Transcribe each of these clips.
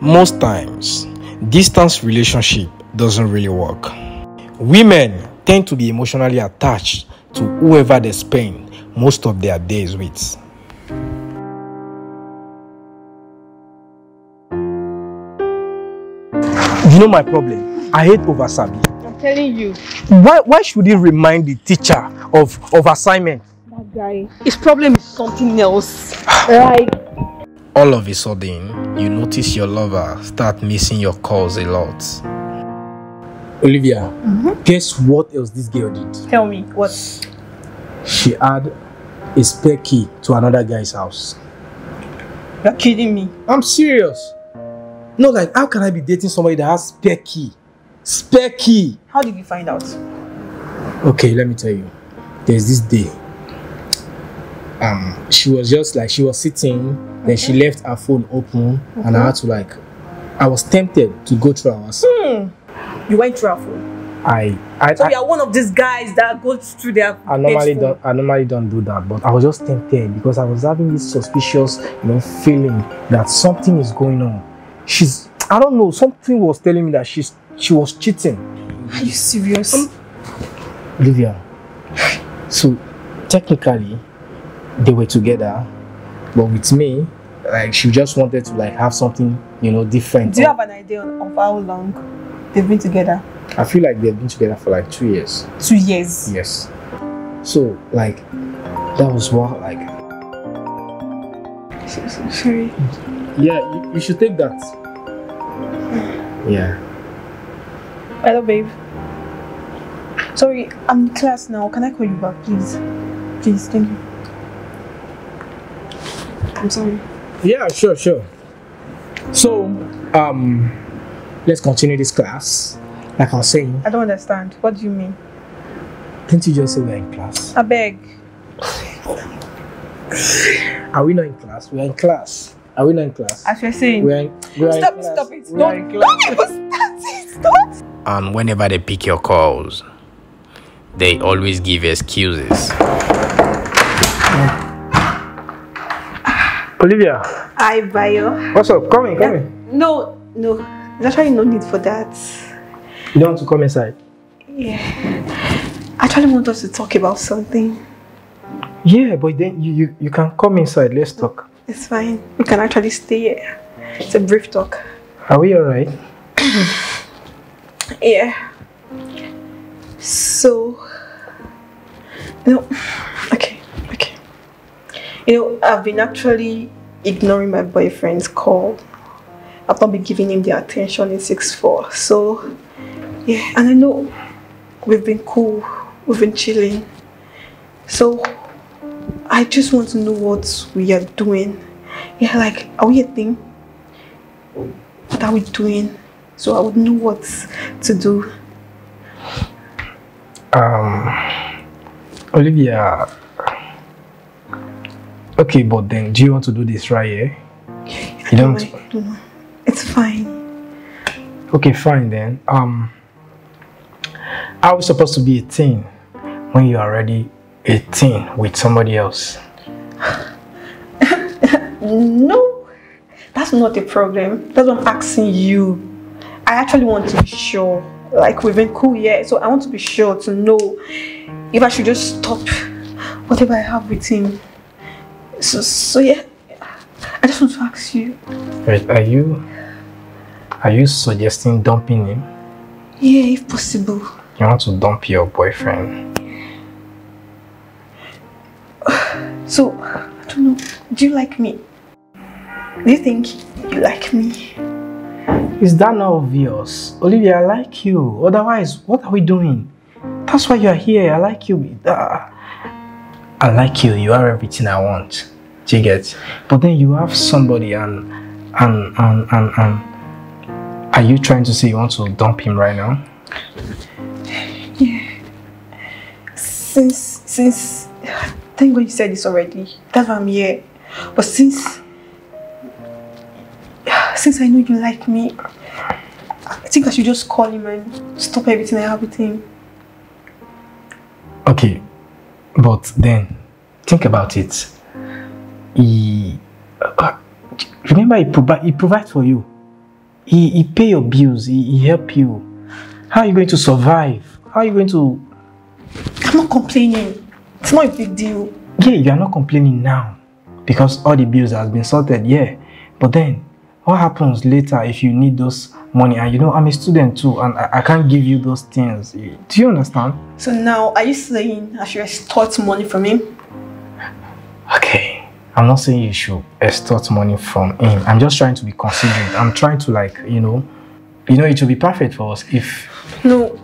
Most times, distance relationship doesn't really work. Women tend to be emotionally attached to whoever they spend most of their days with. You know my problem? I hate oversabi. I'm telling you, Why, why should he remind the teacher of, of assignment? that guy, his problem is something else. like, All of a sudden, you notice your lover start missing your calls a lot. Olivia, mm-hmm. guess what else this girl did? tell me, what? She had a spare key to another guy's house. You're kidding me. I'm serious. No, like, how can I be dating somebody that has spare key? Spare key. How did you find out? Okay, let me tell you. There's this day. Um, she was just like she was sitting, then she left her phone open, and I had to like, I was tempted to go through hours. You went through her phone. I, I, So I, you are one of these guys that goes through their I normally don't, I normally don't do that, but I was just tempted because I was having this suspicious, you know, feeling that something is going on. She's, I don't know, something was telling me that she's, she was cheating. Are you serious? Olivia. So technically, they were together, but with me, like she just wanted to like have something, you know, different. Do you have an idea of how long they've been together? I feel like they've been together for like two years. Two years. Yes. So like, that was what like. So, so, sorry. Yeah, you, you should take that. Yeah. Hello, babe. Sorry, I'm in class now. Can I call you back, please? Please, thank you. I'm sorry. Yeah, sure, sure. So, um, let's continue this class. Like I was saying, I don't understand. What do you mean? didn't you just say we're in class? I beg. Are we not in class? We're in class. Are we not in class? As you're saying. We're in, we're Stop in it, class. stop it. We're Don't, don't even start it. Stop. And whenever they pick your calls, they always give excuses. Olivia, Hi, Bayo. what's up? Come in, come in. No, no. There's actually no need for that. You don't want to come inside? Yeah. I actually want us to talk about something. Yeah, but then you, you, you can come inside. Let's talk. It's fine. We can actually stay here. It's a brief talk. Are we alright? Yeah. So, no. You know, I've been actually ignoring my boyfriend's call. I've not been giving him the attention in 6-4. So, yeah, and I know we've been cool, we've been chilling. So, I just want to know what we are doing. Yeah, like, are we a thing? What are we doing? So I would know what to do. Um, Olivia. Okay, but then do you want to do this right here? You don't. It's fine. Okay, fine then. Um, are we supposed to be a teen when you're already a teen with somebody else? No, that's not a problem. That's what I'm asking you. I actually want to be sure. Like we've been cool, yeah. So I want to be sure to know if I should just stop whatever I have with him. So, so yeah. I just want to ask you. Wait, are you are you suggesting dumping him? Yeah, if possible. You want to dump your boyfriend? So I don't know. Do you like me? Do you think you like me? Is that not obvious? Olivia, I like you. Otherwise, what are we doing? That's why you're here. I like you. Ah. I like you. You are everything I want. Do you get? But then you have somebody and and and and and are you trying to say you want to dump him right now? Yeah. Since since thank God you said this already. That's why I'm here. But since since I know you like me, I think I should just call him and stop everything I have with him. Okay, but then think about it. He uh, remember he provide he provides for you. He, he pay your bills. He, he help you. How are you going to survive? How are you going to... I'm not complaining. It's not a big deal. Yeah, you are not complaining now because all the bills has been sorted, yeah. But then, what happens later if you need those money? And you know, I'm a student too, and I, I can't give you those things. Do you understand? So now, are you saying I should extort money from him? Okay, I'm not saying you should extort money from him. I'm just trying to be considerate. I'm trying to like, you know, you know, it will be perfect for us if. No,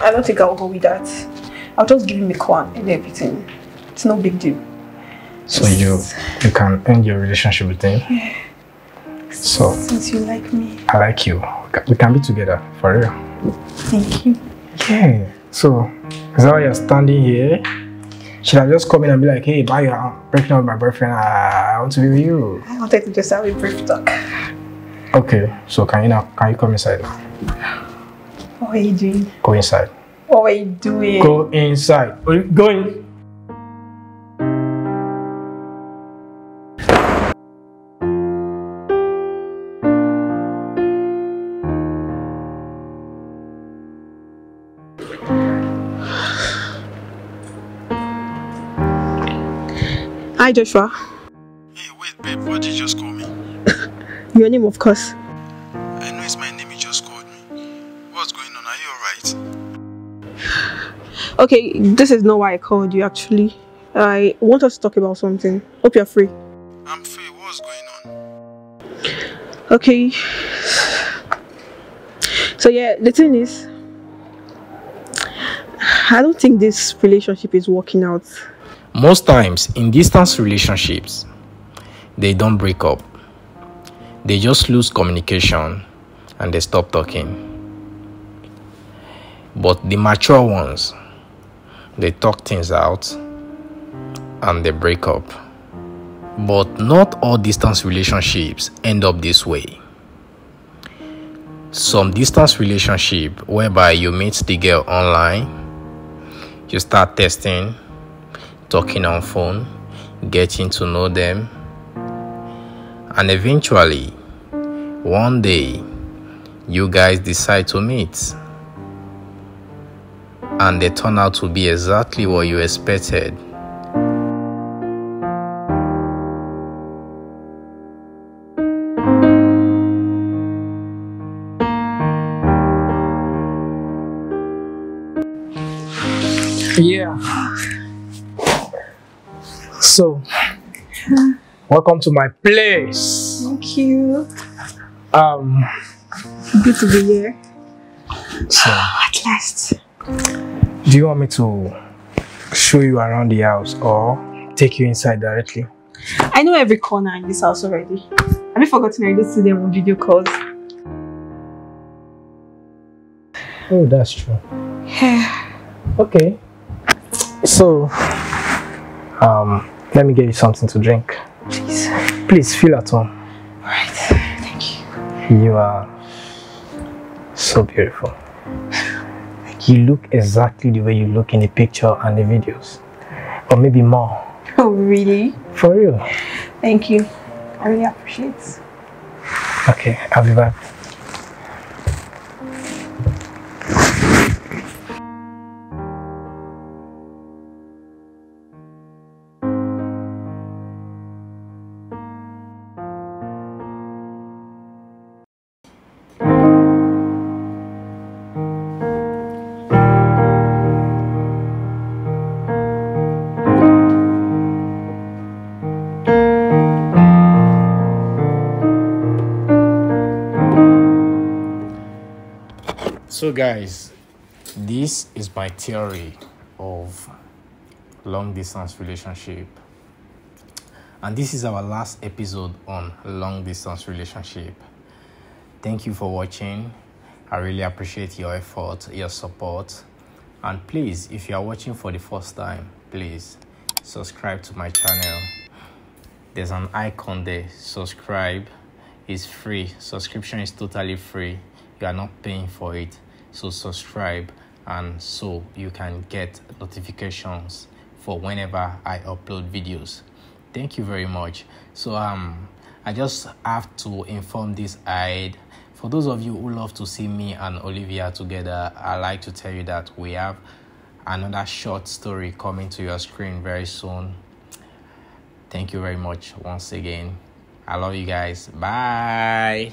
I don't think I'll go with that. I'll just give him a coin and everything. It's no big deal. So you you can end your relationship with him. Yeah. So Since you like me. I like you. We can- be together for real. Thank you. Yeah. So is that why you're standing here? Should I just come in and be like, hey, bye, I'm breaking up with my boyfriend. Ah, I want to be with you. I wanted to just have a brief talk. Okay. So can you now can you come inside? What were you doing? Go inside. What were you doing? Go inside. You- Go in. Hi, Joshua. Hey, wait, babe, what did you just call me? Your name, of course. I know it's my name you just called me. What's going on? Are you alright? Okay, this is not why I called you actually. I want us to talk about something. Hope you're free. I'm free. What's going on? Okay. So yeah, the thing is I don't think this relationship is working out. Most times in distance relationships, they don't break up. They just lose communication and they stop talking. But the mature ones, they talk things out and they break up. But not all distance relationships end up this way. Some distance relationship whereby you meet the girl online, you start testing, talking on phone, getting to know them, and eventually, one day, you guys decide to meet. And they turn out to be exactly what you expected. Welcome to my place. Thank you. Um, Good to be here. so At last. do you want me to show you around the house or take you inside directly? I know every corner in this house already. Have you forgotten I just see them on video calls? Oh, that's true. Okay. So, um, let me get you something to drink. Please. Please feel at home. Alright. Thank you. You are so beautiful. You look exactly the way you look in the picture and the videos, or maybe more. Oh really? For real. Thank you. I really appreciate it. Okay, I'll be back. So, guys, this is my theory of long distance relationship. And this is our last episode on long distance relationship. Thank you for watching. I really appreciate your effort, your support. And please, if you are watching for the first time, please subscribe to my channel. There's an icon there, subscribe. It's free. Subscription is totally free. You are not paying for it. So subscribe and so you can get notifications for whenever I upload videos. Thank you very much. So um I just have to inform this aid For those of you who love to see me and Olivia together, I like to tell you that we have another short story coming to your screen very soon. Thank you very much once again. I love you guys. Bye.